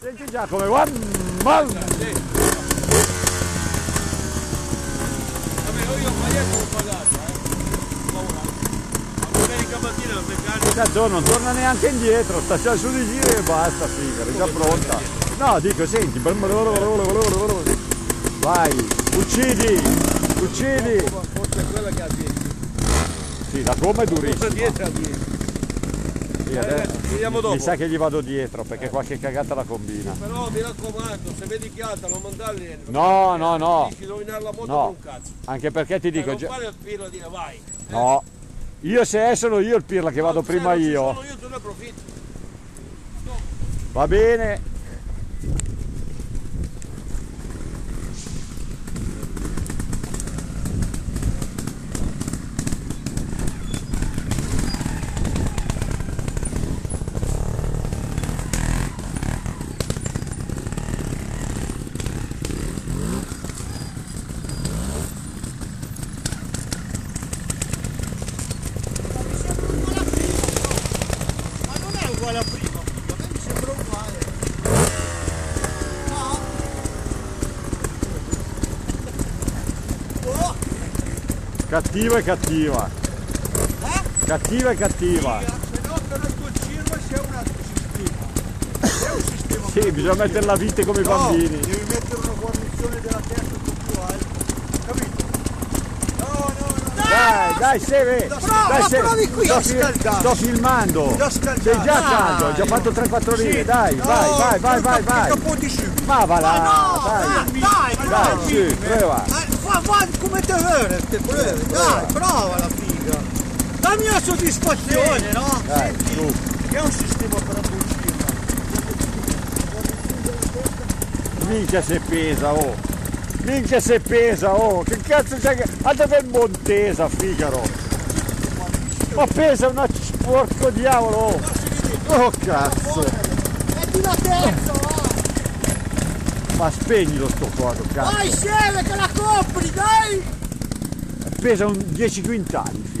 Senti già come guarda. Ma... Vabbè, io ho pagliato l'ho pagato, eh. Paura. Ma domenica mattina la meccanica. Cazzo, non torna neanche indietro, sta già su di giro e basta, figa, è già pronta. No, dico, senti, vai, uccidi, uccidi. Forse è quella che ha dietro. Sì, la gomma è Forse durissima. dietro ha dietro. Sì, adesso- ci vediamo dopo. Mi sa che gli vado dietro perché qualche cagata la combina. Però mi raccomando, se vedi che alta non mandarli dentro. No, no, no. Dici rovinare la moto No. un cazzo. Anche perché ti Dico, dico non già. fare il filo a dire vai. No. Io se è sono io il pirla che vado No, se prima non io. Sono io, tu ne approfitti. Va bene. Ma non è uguale a prima, figa, a me mi sembra uguale. No? Oh, Cattiva e cattiva. eh? Cattiva e cattiva. Se no per il tuo circo c'è un altro sistema. C'è un sistema. Sì, bisogna mettere la vite come i No, bambini. devi mettere una guarnizione della testa un po' più alta. Capito? No, no, no. Dai, dai, Seve! Dai, Seve. provi qui sto, a fi- scaldare. sto filmando! Sei già Dai. caldo, hai già fatto 3-4 righe, Sì. dai, No, vai, vai, vai, vai, vai! Ma va là, Ma no, dai! dai, dai, Dai, provi. sì, prova! Eh, fa, fa come te vede ste prove, dai, prova la figa. Dammi la soddisfazione, no? Dai, su! Che è un sistema per abbocirla. Minchia se pesa, oh! Minchia se pesa, oh! Che cazzo c'è che... Altro che Montesa, figaro! Ma pesa una... porco diavolo! Oh, oh cazzo! Metti la terza. Ma spegnilo sto coso, cazzo! Vai, scende che la copri, dai! Pesa un 10 quintali,